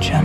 Jim.